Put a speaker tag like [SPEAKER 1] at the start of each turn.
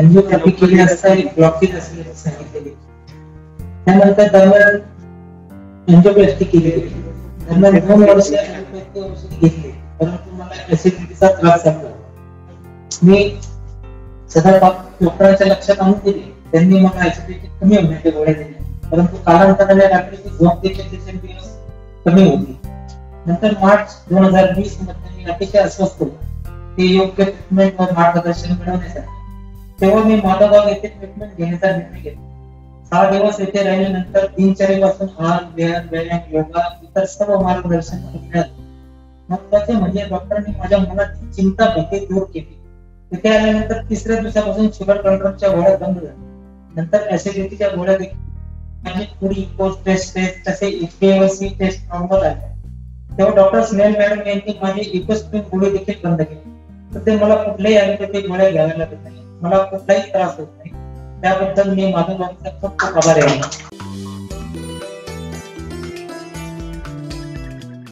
[SPEAKER 1] Angiography केली असता एक ब्लॉकेज असल्याचे सांगितलेले त्यानंतर दरम्यान एन्जिओप्लास्टी केली गेली दरम्यान दोन वर्ष औषध घेतली. परंतु मला ऍसिडिटीचा त्रास झाला. मी सदर डॉक्टरांच्या लक्षात आणून दिले. त्यांनी मला ऍसिडिटी कमी होण्याचे गोळ्या दिल्या परंतु कालांतराने रात्रीची झोप देखील दिवस कमी होती नंतर मार्च दोन हजार वीसमध्ये मी अतिशय अस्वस्थ होतो ते योग्य ट्रीटमेंट व मार्गदर्शन मिळवण्यासाठी तेव्हा मी माधवगाव येथे ट्रीटमेंट घेण्याचा निर्णय घेतला. सहा दिवस येथे राहिल्यानंतर दिनचर्येपासून आहार व्यायाम व्यायाम योगा इतर सर्व मार्गदर्शन मिळाले महत्त्वाचे म्हणजे डॉक्टरांनी माझ्या मनाची चिंता भीती दूर केली. तिथे आल्यानंतर तिसऱ्या दिवसापासून शुगर कंट्रोलच्या गोळ्या बंद झाल्या. नंतर ऍसिडिटीच्या गोळ्या देखील. माझी पुढी पोस्ट टेस्ट टेस्ट तसे इकेवसी टेस्ट नॉर्मल आल्या तेव्हा डॉक्टर स्नेल मॅडम यांनी माझी इकोस्प्रिन गोळी देखील बंद केली. तर ते मला कुठल्याही ते गोळ्या घ्याव्या लागत नाही. मला कुठलाही त्रास होत नाही. त्याबद्दल मी माझ्या खूप खूप आभारी आहे.